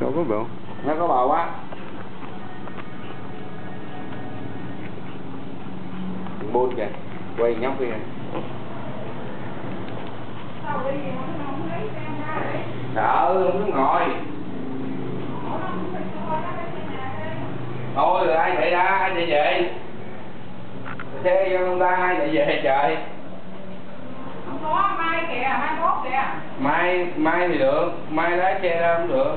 Đâu có bầu. nó có bầu á buôn kìa quay nhóc kìa sợ không ngồi. Thôi rồi ai chạy ra ai chạy về xe cho ông ta ai chạy về trời? Không có, mai kìa, mai mốt kìa. mai mai thì được mai lái xe ra cũng được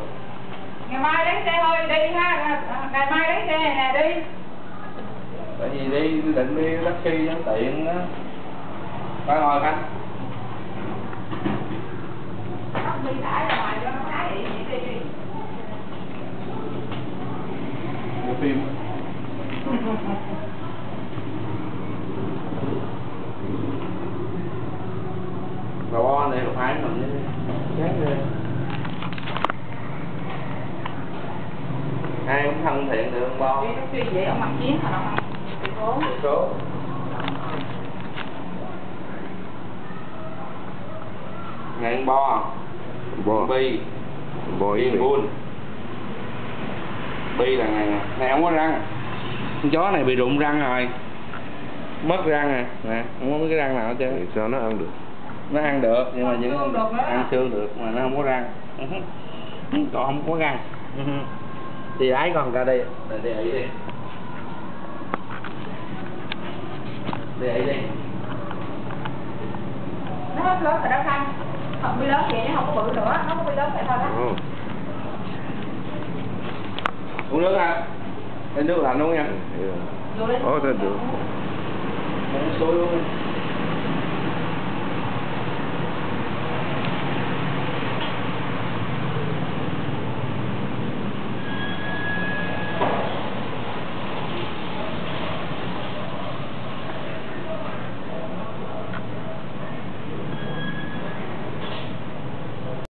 Ngày mai lấy xe thôi, đi ha. Ngày mai lấy xe này nè, đi. tại vì đi định đi taxi cho tiện đó phải ngồi khanh đi thải ra ngoài cho nó vậy, vậy đi. mua phim bà bo này hai mình chán ghê cũng thân thiện được không bo Đi taxi vậy, ông mặc chiến hả không? Phố. số ngàn bo Bo. bi. Bo bi ít buôn bi là này nè. Này không có răng. Con chó này bị rụng răng rồi. Mất răng nè nè không có mấy cái răng nào hết Thì trơn sao nó ăn được? nó ăn được nhưng mà Ăn những ăn xương được mà nó không có răng. Còn không có răng thì ấy còn ra đây để ấy đi để ấy đi Nó hết lớn rồi đó Khanh. Không bị lớn vậy, nó không có bự nữa. Nó không bị lớn vậy thôi đó. Ồ. uống nước ha lấy nước lạnh uống nha Ừ. Ồ, thật được. uống suối uống